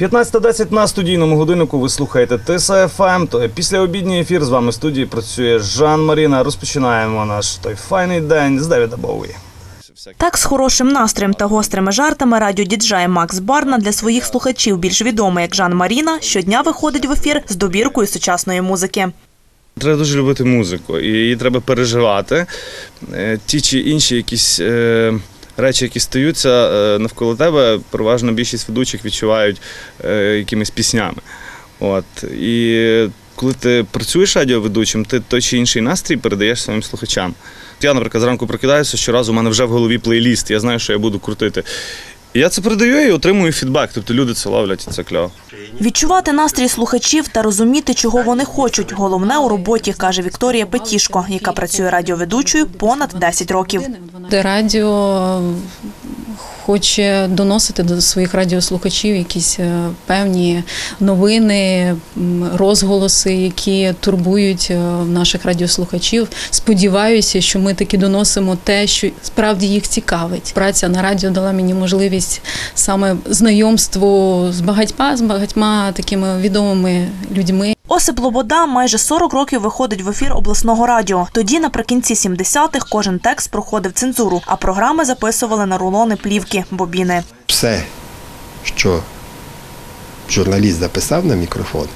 15.10 на студійному годиннику ви слухаєте ТСФМ. То після обідній ефір з вами в студії працює Жан Маріна. Розпочинаємо наш той файний день з Девіда Боуї. Так, з хорошим настроєм та гострими жартами радіодіджей Макс Барна для своїх слухачів більш відомий як Жан Маріна щодня виходить в ефір з добіркою сучасної музики. Треба дуже любити музику, і її треба переживати. Е, Ті чи інші якісь е, речі, які стаються е, навколо тебе, переважно більшість ведучих відчувають е, якимись піснями. От. І коли ти працюєш радіоведучим, ти той чи інший настрій передаєш своїм слухачам. Я, наприклад, зранку прокидаюся, щоразу у мене вже в голові плейліст, я знаю, що я буду крутити. Я це передаю і отримую фідбек. Тобто люди це ловлять, і це кльово. Відчувати настрій слухачів та розуміти, чого вони хочуть. Головне у роботі, каже Вікторія Петішко, яка працює радіоведучою понад 10 років. Радіо хоче доносити до своїх радіослухачів якісь е, певні новини, розголоси, які турбують е, наших радіослухачів. Сподіваюся, що ми таки доносимо те, що справді їх цікавить. Праця на радіо дала мені можливість саме знайомству з багатьма з багатьма такими відомими людьми. Осип Лобода майже 40 років виходить в ефір обласного радіо. Тоді, наприкінці 70-х, кожен текст проходив цензуру, а програми записували на рулони плівки, бобіни. все, що журналіст записав на мікрофон,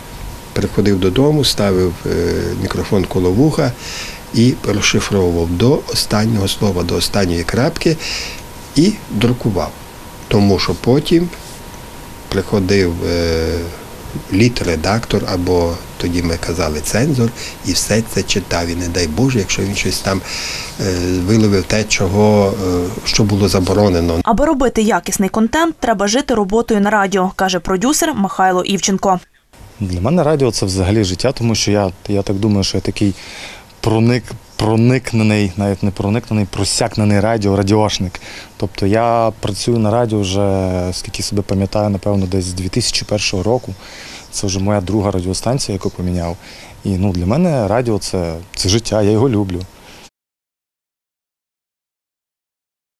приходив додому, ставив е, мікрофон коло вуха і розшифровував до останнього слова, до останньої крапки і друкував. Тому що потім приходив е, літ-редактор або тоді ми казали цензор, і все це читав. І не дай Боже, якщо він щось там е, виловив те, чого, е, що було заборонено. Аби робити якісний контент, треба жити роботою на радіо, каже продюсер Михайло Івченко. Для мене радіо це взагалі життя, тому що я, я так думаю, що я такий проник, проникнений, навіть не проникнений, просякнений радіо, радіошник. Тобто я працюю на радіо вже, скільки себе пам'ятаю, напевно, десь з 2001 року. Це вже моя друга радіостанція, яку поміняв. І ну, для мене радіо це, це життя, я його люблю.